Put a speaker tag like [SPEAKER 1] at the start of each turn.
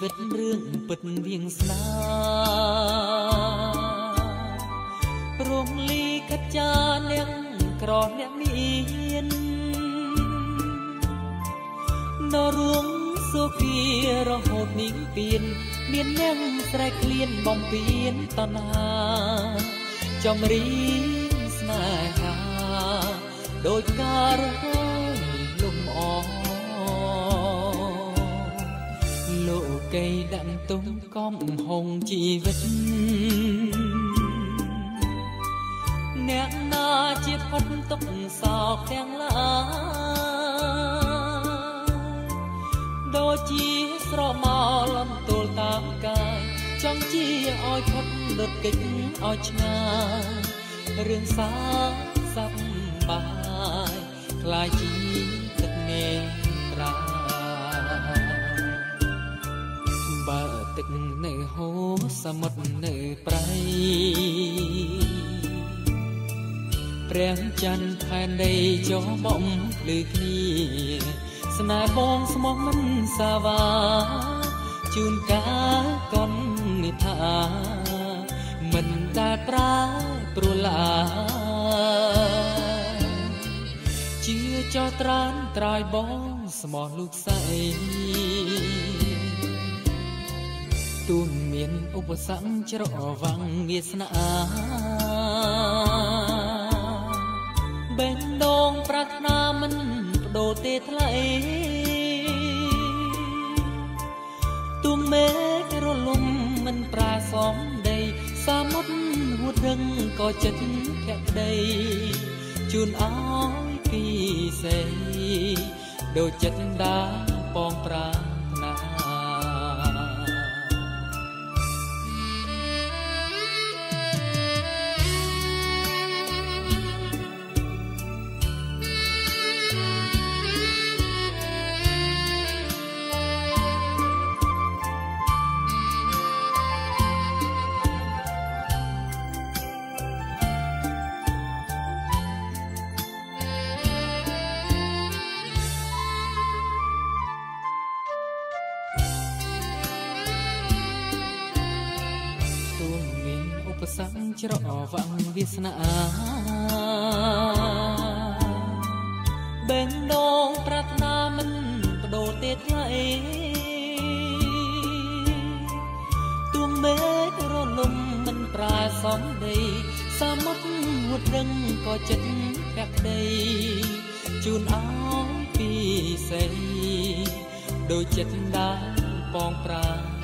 [SPEAKER 1] វិតរឿងពិតវៀងស្នារំលីកាត់ចាអ្នកក្រអ្នកមាននរួងសុភារហូតនាងពៀនមានអ្នកស្រែកក្លៀនបំពេញតណាចំរៀងស្នេហាដោយការរយលំ លោកីដាក់ទុំកំហងជីវិតអ្នកណាជាផុតទុកសោកទាំងឡាដូចជាស្រមោលំទល់តាមកាយចង់ជាឲ្យផុតដុតកិច្ចឲ្យឆ្ងាយរឿងសាសັບបាយខ្លាយជាទឹកនេ ទឹកនៅហូរសមុទ្រនៅប្រៃព្រះច័ន្ទផែនដីចុះបំភ្លឺគ្នាស្នេហ៍បងស្មោះមិនសាវាជូនការកុននិថាមិនដែលប្រាព្រោះឡាជឿចោះត្រានត្រើយបងស្មោះលោកស្រី ទូនមានឧបសគ្គច្រវាំងវាសនាបេះដូងប្រាថ្នាមិនបដូរទេថ្លៃទួងមេឃរលំមិនប្រាសំដីសាមុតហួតរឹងក៏ចិត្តភក្តីជូនអោយពីសេដូចចិត្តដាបងប្រា សង្ច្រវាំងវាសនាបេះដូងប្រាថ្នាមិនបដូរទេថ្លៃទួងមេឃរលំមិនប្រែសំដីសមុទ្រហួតរឹងក៏ចិត្តភក្តីជូនអោយពីសេដូចចិត្តដាបងប្រា